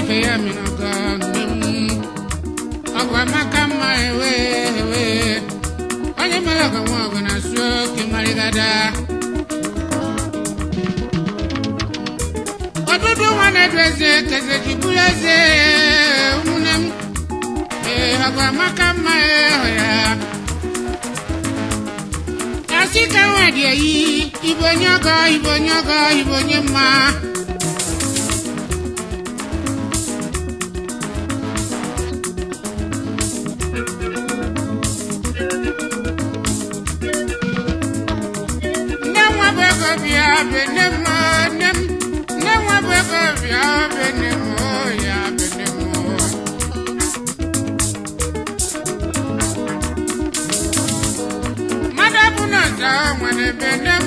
ibe ya mịrọga ọ bụ amaka mma ewe ewe onye mere ka nwa ọgụ na-asụ oke marịgada ọdụdụ nwa na-edu eze keze ji eze ụmụnne m ee ọ bụ amaka mma ewe ya asị ka nwa dị eyi ibe onye ọgọ ibe onye ọgọ ibe onye mma I'm mo nem ne wa baba mo ya mo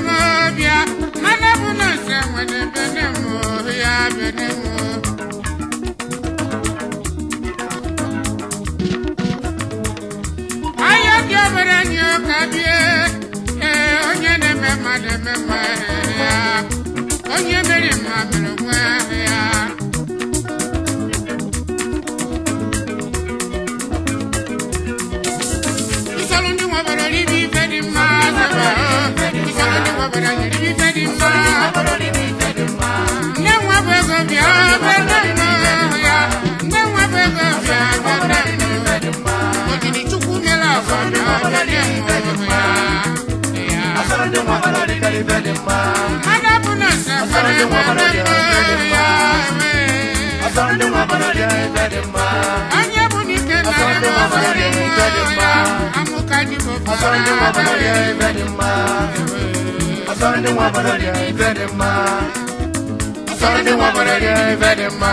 Oh, eme onye mere ma I'm bẹ̀rẹ̀ mọ́. Adábùnà I'm bẹ̀rẹ̀ bẹ̀rẹ̀ mọ́. I'm wọn bọ̀rọ̀ dẹ̀ I'm mọ́. Anyẹ́bù ní I'm rẹ̀ wọ́n bọ̀rọ̀ I'm bẹ̀rẹ̀ mọ́. Amúkàdìbò I'm dẹ̀ bẹ̀rẹ̀ mọ́. I'm wọn bọ̀rọ̀ dẹ̀ I'm mọ́. Asọ́ndé wọn bọ̀rọ̀ dẹ̀ bẹ̀rẹ̀ mọ́.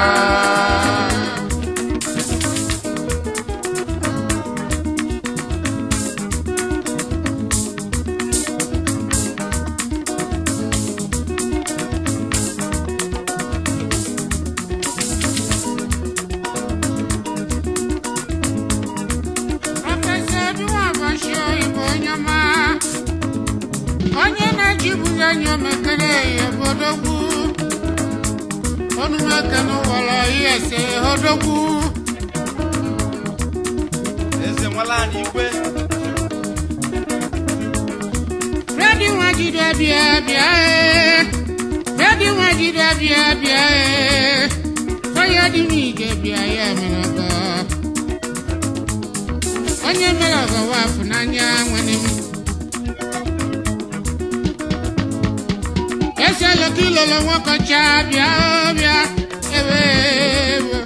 minga kanu wala yese hodoku ese wala ni kwe Ready one jida bia bia Ready one jida bia bia Fire di mi ke wa funanya wani ṣẹlẹ̀ kí lọ́lọ́ wọn kọjá bíábíá ewé ewé.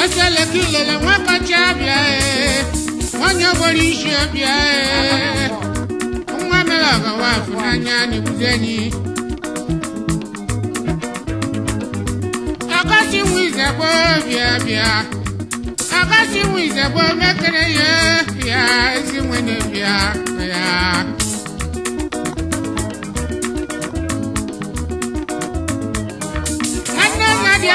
Ó ṣẹlẹ̀ kí lọ́lọ́ wọn kọjá bíá ẹ̀ wọ́n yọ borí iṣẹ́ bíá ẹ̀. Nwa mẹ́lẹ̀ ọ̀gá wà fún anya n'ebute ni. Akọ́sí wù ìzẹ̀gbọ́ bíábíá. Akọ́sí wù ìzẹ̀gbọ́ mẹ́kẹrẹ yẹ bíá esi nwene bíá bíá.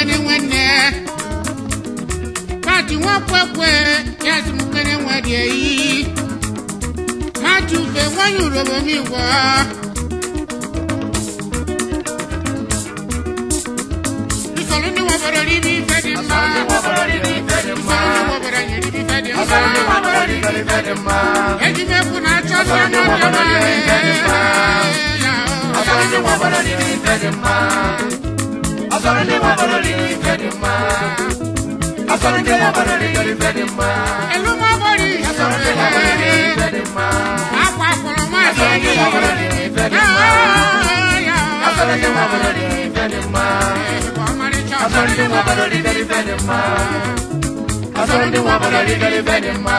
mukene wene mati wakwekwe yasi mukene wadie yi mati ube wanyurobe miwa Asalini wabara ni bi fẹ́ di ma. Asalini wabara ni bi fẹ́ Eji bẹ kunna cọsọ n'o bẹ ma. Asalini wabara ni bi fẹ́ di ma. Asalini asɔrɔde wa bɔlɔli fɛ de ma asɔrɔde wa bɔlɔli fɛ de ma ɛlu ma bɔli asɔrɔde wa bɔlɔli fɛ de ma akɔ akɔlɔ ma se asɔrɔde wa bɔlɔli fɛ de ma asɔrɔde wa bɔlɔli fɛ de ma asɔrɔde wa bɔlɔli fɛ de ma asɔrɔde wa bɔlɔli fɛ de ma.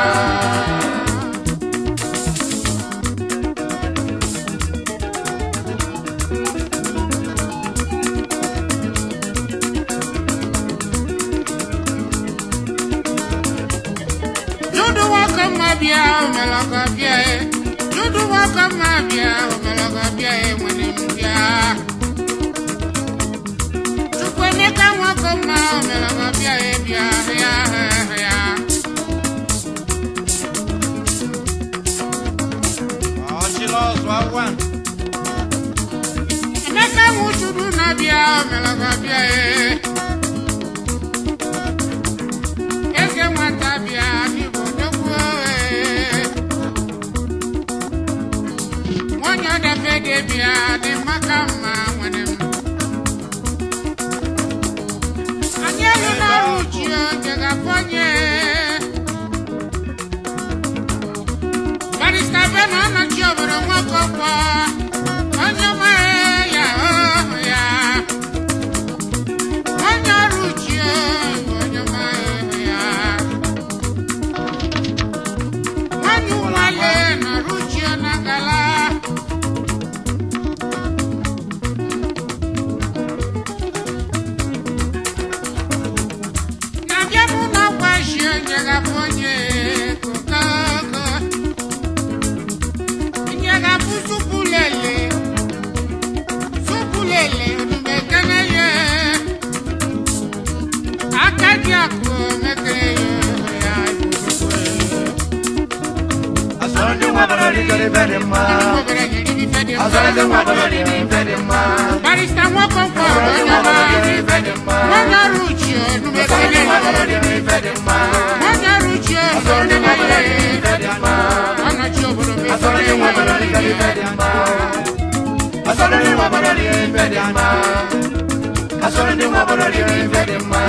bia omelaka bia ye nuduba kama bia omelaka bia ye gede bia de maka ma wani Anye luna ruchi o jega ponye Barista bena na chioboro mwako kwa asante mwabalali kali berema asante mwabalali berema barista mwoko kwa berema mwanga ruche numekele mwabalali berema mwanga ruche asante mwabalali berema anachobolo berema asante mwabalali kali berema asante mwabalali berema asante mwabalali berema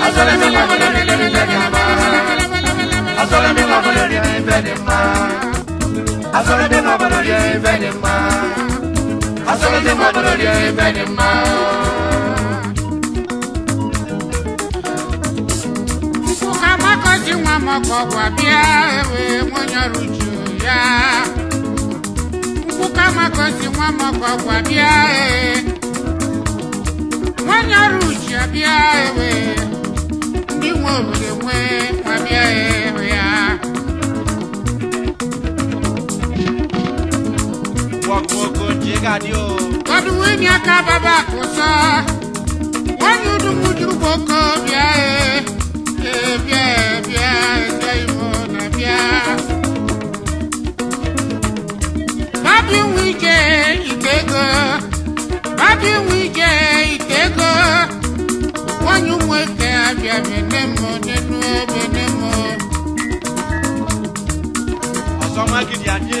asante mwabalali berema asɔre mi ma bolo ria ifɛ ni ma asɔre mi ma bolo ria ifɛ ni mi ma bolo ria ifɛ ni ma. ji nwa m ọkọ gwa bịa ewee nwonyerụ ju ya nkwụka makosi nwa ndị nwe obodo nwee ni o. ọdún wo ni aka bàbá kò sọ wọn ni ọdún kújúrú kò kọ bíà ẹ bíà bíà ẹgbẹ ìmọ nà bíà. bábí wí jẹ ìtẹgọ bábí wí jẹ ìtẹgọ wọn ni mo kẹ abíà mi nínú ẹbí ní ọ̀sán má gidi adé.